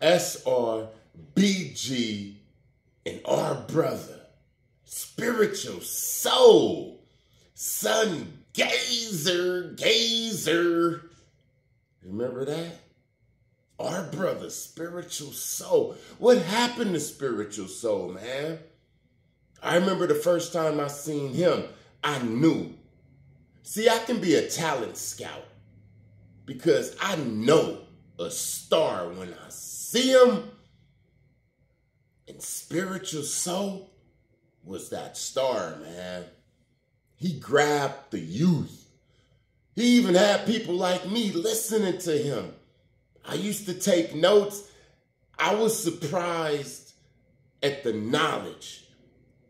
SRBG and our brother, Spiritual So, sun gazer, gazer. Remember that? Our brother, Spiritual So. What happened to Spiritual So, man? I remember the first time I seen him, I knew. See, I can be a talent scout because I know a star when I see him. And Spiritual So was that star, man. He grabbed the youth. He even had people like me listening to him. I used to take notes. I was surprised at the knowledge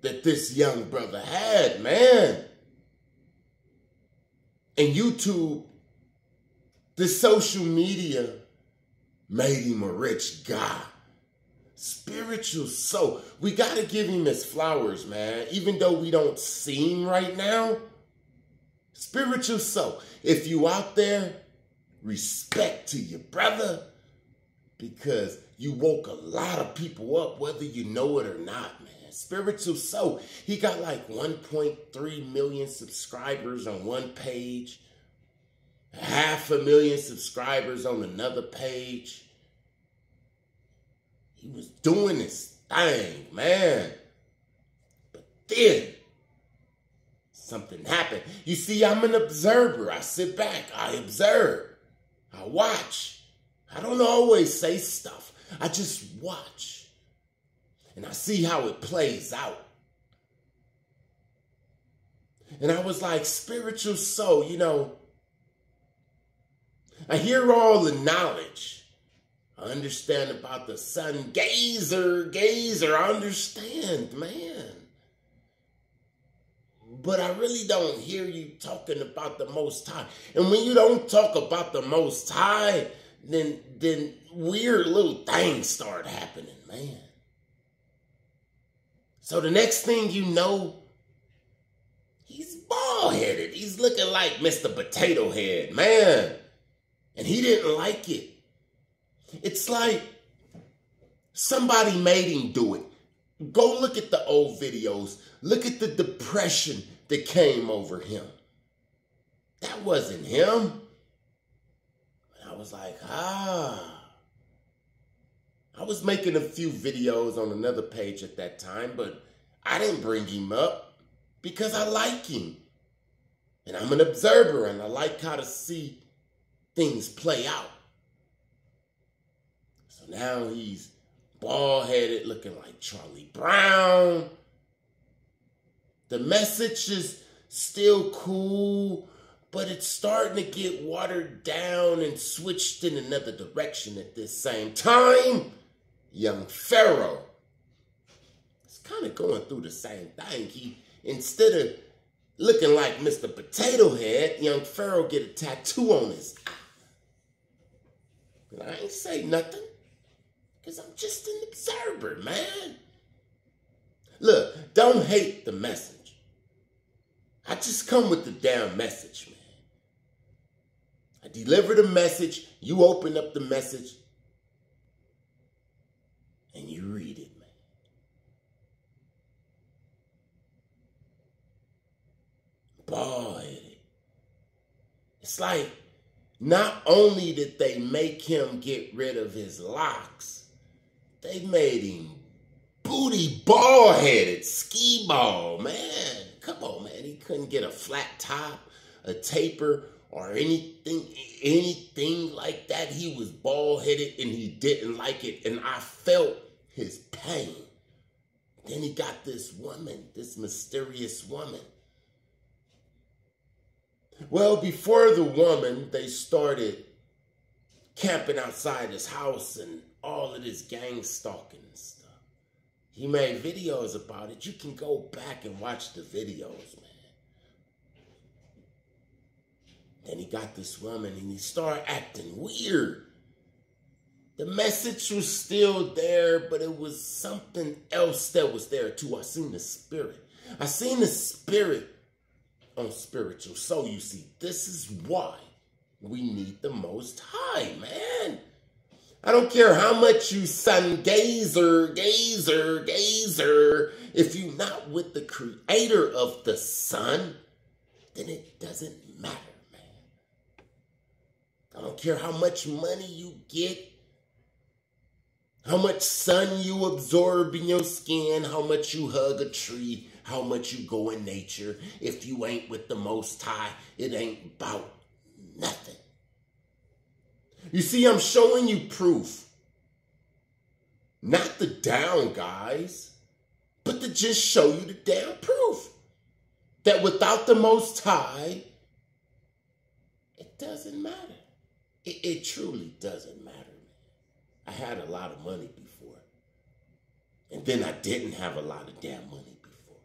that this young brother had, man. And YouTube, the social media made him a rich guy. Spiritual So. We got to give him his flowers, man. Even though we don't see him right now. Spiritual So. If you out there, respect to your brother because you woke a lot of people up, whether you know it or not, man. Spiritual So. He got like 1.3 million subscribers on one page, half a million subscribers on another page. He was doing his thing, man. But then something happened. You see, I'm an observer. I sit back, I observe, I watch. I don't always say stuff, I just watch. And I see how it plays out. And I was like, Spiritual So, you know, I hear all the knowledge. I understand about the sun gazer, gazer. I understand, man. But I really don't hear you talking about the Most High. And when you don't talk about the Most High, then then weird little things start happening, man. So the next thing you know, he's bald headed. He's looking like Mr. Potato Head, man. And he didn't like it. It's like somebody made him do it. Go look at the old videos. Look at the depression that came over him. That wasn't him. I was like, ah. I was making a few videos on another page at that time, but I didn't bring him up because I like him. And I'm an observer and I like how to see things play out. So now he's bald headed, looking like Charlie Brown. The message is still cool, but it's starting to get watered down and switched in another direction at this same time. Young Pharaoh is kind of going through the same thing. He, instead of looking like Mr. Potato Head, young Pharaoh get a tattoo on his eye. And I ain't say nothing. Because I'm just an observer, man. Look, don't hate the message. I just come with the damn message, man. I deliver the message, you open up the message, and you read it, man. Boy, it's like not only did they make him get rid of his locks, they made him booty ball headed, ski ball, man. Come on, man. He couldn't get a flat top, a taper, or anything, anything like that. He was bald headed and he didn't like it. And I felt his pain. Then he got this woman, this mysterious woman. Well, before the woman, they started camping outside his house and all of this gang stalking and stuff. He made videos about it. You can go back and watch the videos, man. Then he got this woman and he started acting weird. The message was still there, but it was something else that was there too. I seen the spirit. I seen the spirit on spiritual. So you see, this is why we need the most high, man. I don't care how much you sun gazer, gazer, gazer. If you're not with the creator of the sun, then it doesn't matter, man. I don't care how much money you get, how much sun you absorb in your skin, how much you hug a tree, how much you go in nature. If you ain't with the Most High, it ain't about nothing. You see, I'm showing you proof. Not the down, guys, but to just show you the damn proof that without the Most High, it doesn't matter. It, it truly doesn't matter. I had a lot of money before. And then I didn't have a lot of damn money before.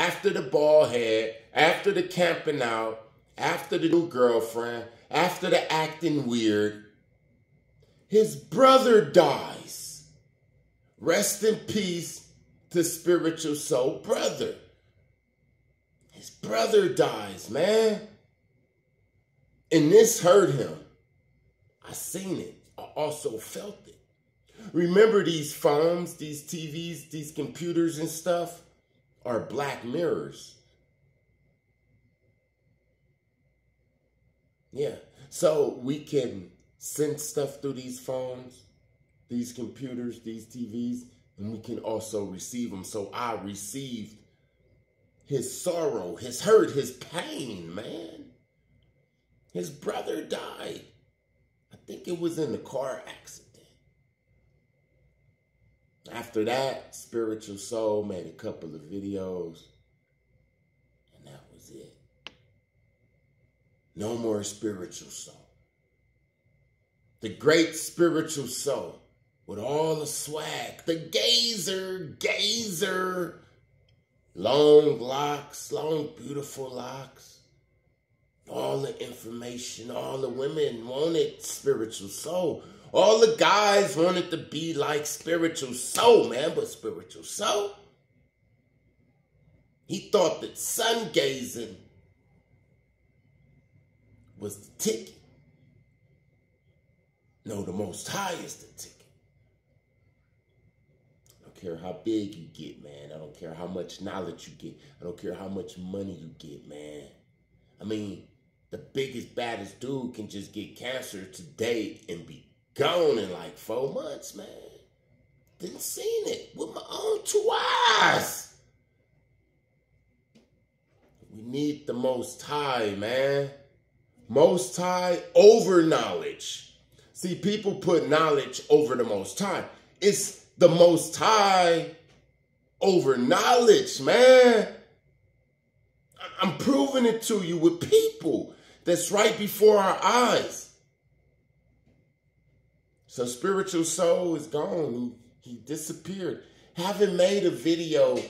After the ball head, after the camping out, after the new girlfriend, after the acting weird, his brother dies. Rest in peace to Spiritual So brother. His brother dies, man. And this hurt him. I seen it. I also felt it. Remember these phones, these TVs, these computers and stuff are black mirrors. Yeah. So we can send stuff through these phones, these computers, these TVs, and we can also receive them. So I received his sorrow, his hurt, his pain, man. His brother died. I think it was in the car accident. After that, Spiritual So made a couple of videos, and that was it. No more Spiritual So. The great Spiritual So with all the swag, the gazer, gazer, long locks, long, beautiful locks all the information, all the women wanted Spiritual So. All the guys wanted to be like Spiritual So, man, but Spiritual So. He thought that sun gazing was the ticket. No, the most high is the ticket. I don't care how big you get, man. I don't care how much knowledge you get. I don't care how much money you get, man. I mean, the biggest, baddest dude can just get cancer today and be gone in like four months, man. Didn't seen it with my own two eyes. We need the most high, man. Most high over knowledge. See, people put knowledge over the most high. It's the most high over knowledge, man. I'm proving it to you with people that's right before our eyes. So Spiritual So is gone. He, he disappeared. Haven't made a video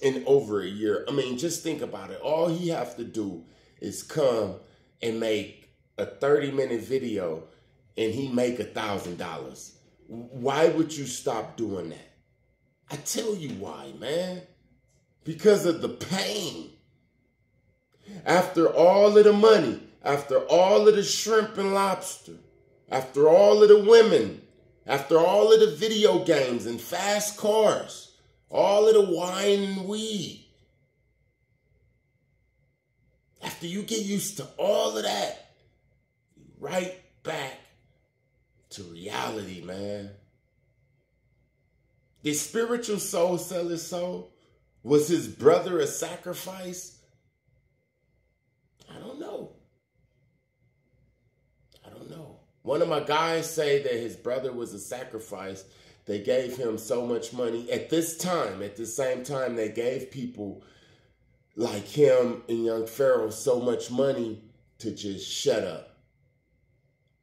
in over a year. I mean, just think about it. All he have to do is come and make a 30 minute video and he make a thousand dollars. Why would you stop doing that? I tell you why, man. Because of the pain. After all of the money, after all of the shrimp and lobster, after all of the women, after all of the video games and fast cars, all of the wine and weed, after you get used to all of that, right back to reality, man. Did Spiritual So sell soul? Was his brother a sacrifice? I don't know. I don't know. One of my guys say that his brother was a sacrifice. They gave him so much money. At this time, at the same time, they gave people like him and young Pharaoh so much money to just shut up.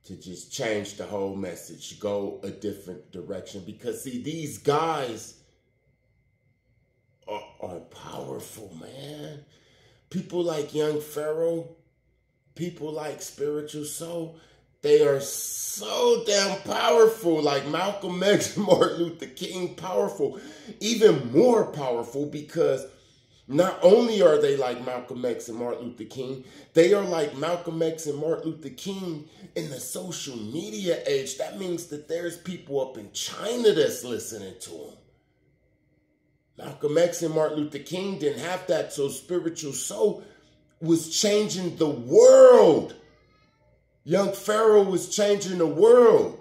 To just change the whole message, go a different direction. Because see, these guys are, are powerful, man people like Young Pharaoh, people like Spiritual So, they are so damn powerful, like Malcolm X, and Martin Luther King, powerful, even more powerful because Not only are they like Malcolm X and Martin Luther King, they are like Malcolm X and Martin Luther King in the social media age. That means that there's people up in China that's listening to them. Malcolm X and Martin Luther King didn't have that, so Spiritual So was changing the world. Young Pharaoh was changing the world.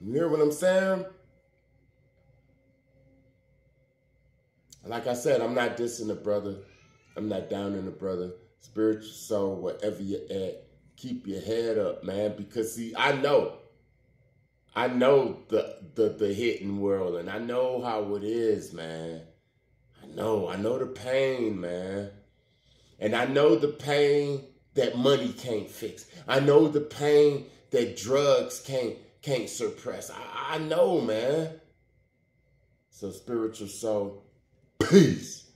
You hear what I'm saying? Like I said, I'm not dissing the brother. I'm not down in the brother. Spiritual So, wherever you're at, keep your head up, man. Because see, I know. I know the the the hitting world and I know how it is, man. I know, I know the pain, man. And I know the pain that money can't fix. I know the pain that drugs can't can't suppress. I, I know, man. So Spiritual So, peace.